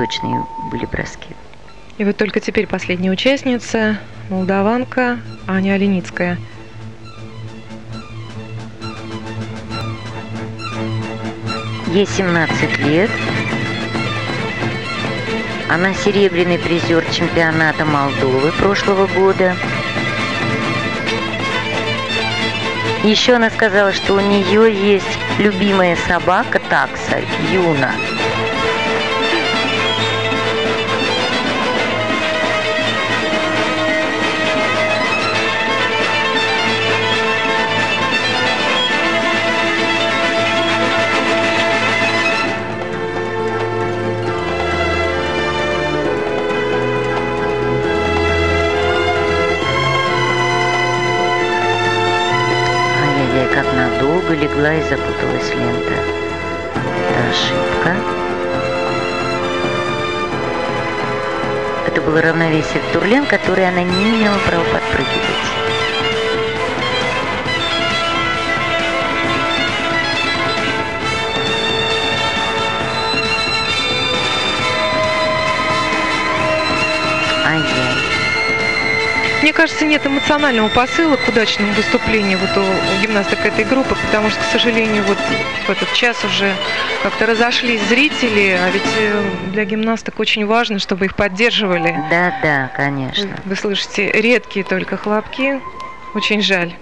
точные были броски. И вот только теперь последняя участница, молдаванка Аня Оленицкая. Ей 17 лет. Она серебряный призер чемпионата Молдовы прошлого года. Еще она сказала, что у нее есть любимая собака такса, Юна. Как надолго легла и запуталась лента. Это ошибка. Это было равновесие в турлен, которое она не имела права подпрыгивать. Ай-яй. Мне кажется, нет эмоционального посыла к удачному выступлению вот у, у гимнасток этой группы, потому что, к сожалению, вот в этот час уже как-то разошлись зрители, а ведь э, для гимнасток очень важно, чтобы их поддерживали. Да, да, конечно. Вы, вы слышите редкие только хлопки. Очень жаль.